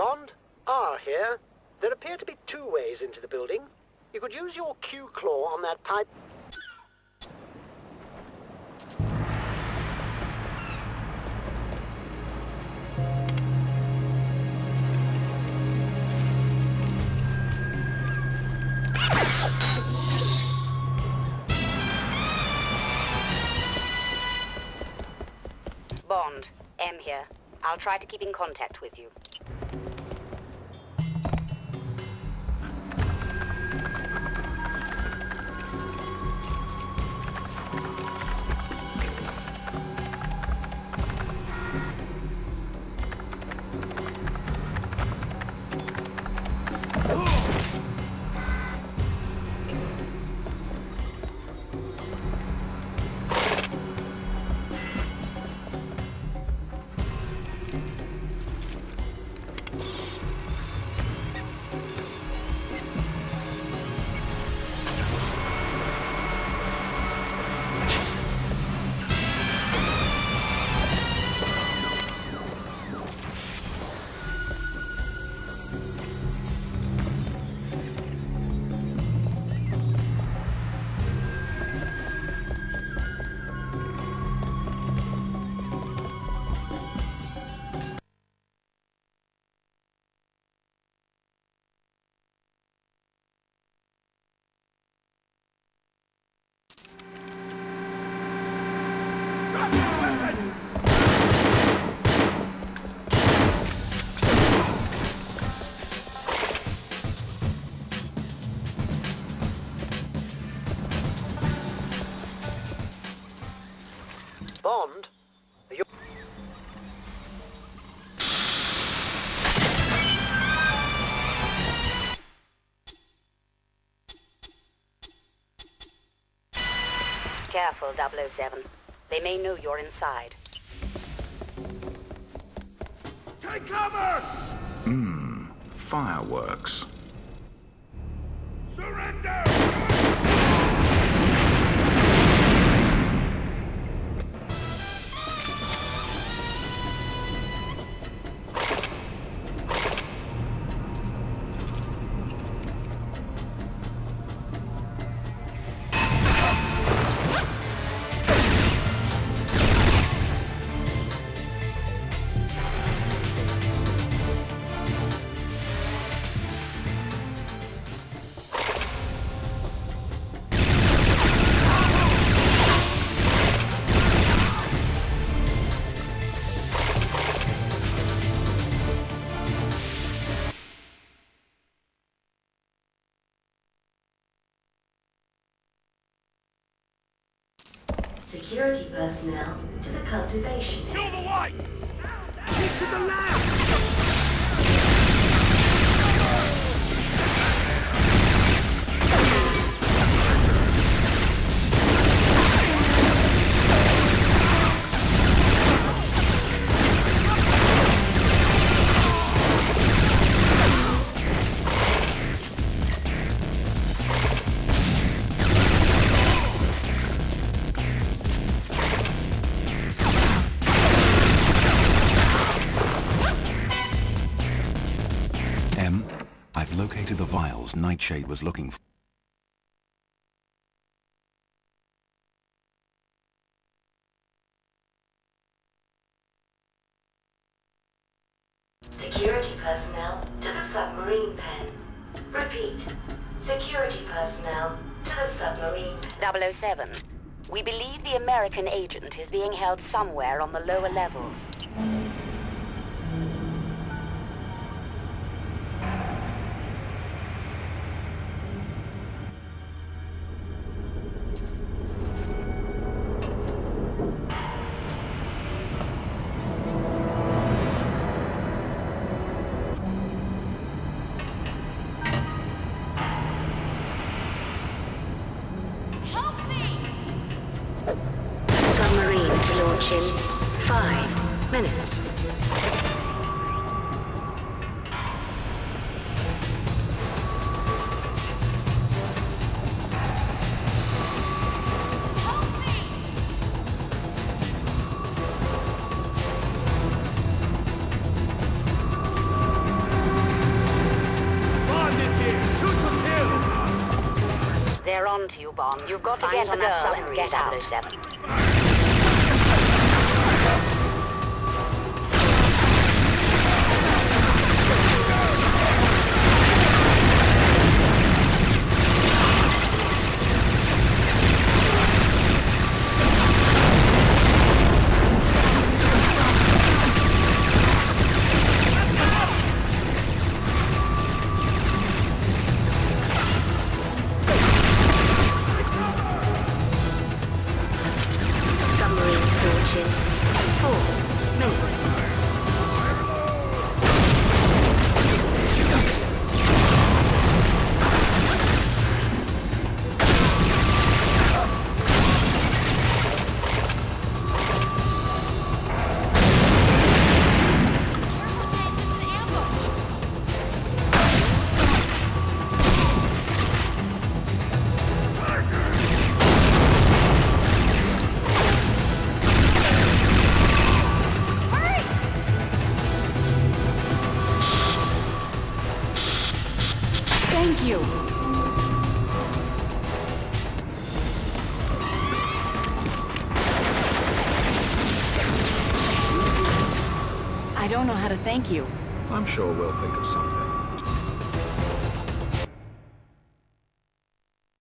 Bond, R here. There appear to be two ways into the building. You could use your Q-claw on that pipe... Bond, M here. I'll try to keep in contact with you. Careful, 007. They may know you're inside. Take cover! Hmm, Fireworks. Surrender! Security personnel to the cultivation Kill the light! Vials Nightshade was looking for. Security personnel to the submarine pen. Repeat. Security personnel to the submarine pen. 007. We believe the American agent is being held somewhere on the lower levels. They're on to you, Bond. You've got to get the girl and get out. of 007. don't know how to thank you. I'm sure we'll think of something.